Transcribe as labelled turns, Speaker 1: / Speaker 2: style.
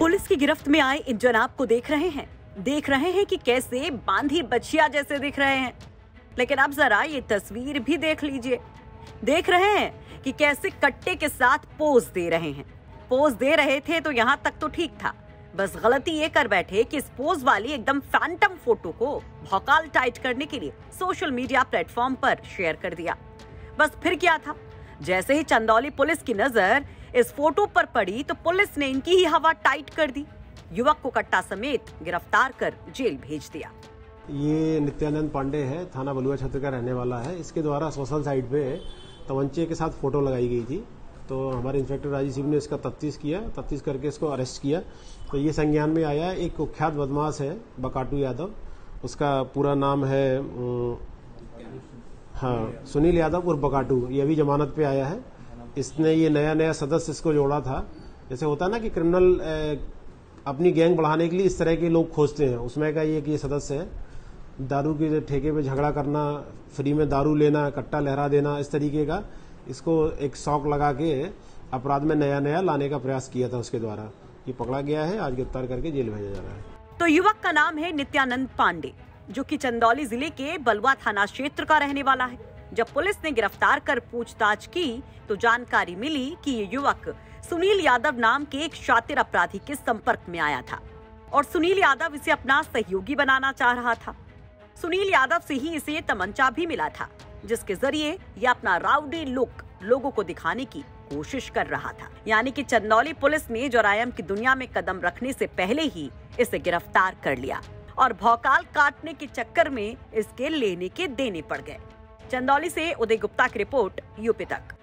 Speaker 1: Police की गिरफ्त में आए इन जनाब को देख रहे हैं। देख रहे हैं कि कैसे बांधी बचिया जैसे दिख रहे हैं। लेकिन अब जरा ये तस्वीर भी देख लीजिए। देख रहे हैं कि कैसे कट्टे के साथ पोज दे रहे हैं। पोज दे रहे थे तो यहाँ तक तो ठीक था। बस गलती ये कर बैठे कि इस पोज वाली एकदम फैंटम फ़ोटो को भौकाल टाइट करने के लिए सोशल मीडिया प्लेटफॉर्म पर शेयर कर दिया। बस फिर क्या था? जैसे ही चंदौली पुलिस की नज़र इस फ़ोटो पर पड़ी तो पुलिस ने इनकी ही हवा टाइट कर दी। युवक को कट्टा समेत गिरफ़्तार कर जेल भेज दिया।
Speaker 2: ये नित्यानंद पांडे है, थाना बलुआ क्षेत्र का रहने वाला है। इसके द्वारा सोशल साइट पे तवंचे के साथ फ़ोटो लगाई गई थी। तो हमारे इंस्पेक्टर राजीव सिंह ने इसका तफ्तीश किया, तफ्तीश करके इसको अरेस्ट किया। तो ये संज्ञान में आया, एक कुख्यात बदमाश है, बकाटू यादव। उसका पूरा नाम है हाँ सुनील यादव और बकाटू। ये अभी जमानत पे आया है। इसने ये नया नया सदस्य इसको जोड़ा था। जैसे होता है ना कि क्रिमिनल अपनी गैंग बढ़ाने के लिए इस तरह के लोग खोजते हैं। उसमें का ये कि ये सदस्य है, दारू के ठेके पे झगड़ा करना, फ्री में दारू लेना, कट्टा लहरा देना, इस तरीके का इसको एक शौक लगा के अपराध में नया नया लाने का प्रयास किया था उसके द्वारा ये पकड़ा गया है, आज गिरफ़्तार करके जेल भेजा जा रहा है।
Speaker 1: तो युवक का नाम है नित्यानंद पांडे, जो कि चंदौली ज़िले के बलुआ थाना क्षेत्र का रहने वाला है। जब पुलिस ने गिरफ़्तार कर पूछताछ की तो जानकारी मिली कि ये युवक सुनील यादव नाम के एक शातिर अपराधी के संपर्क में आया था और सुनील यादव इसे अपना सहयोगी बनाना चाह रहा था। सुनील यादव से ही इसे तमंचा भी मिला था, जिसके ज़रिए ये अपना राउडी लुक लोगों को दिखाने की कोशिश कर रहा था। यानी कि चंदौली पुलिस ने जोरायम की दुनिया में कदम रखने से पहले ही इसे गिरफ़्तार कर लिया और भौकाल काटने के चक्कर में इसके लेने के देने पड़ गए। चंदौली से उदय गुप्ता की रिपोर्ट यूपी तक।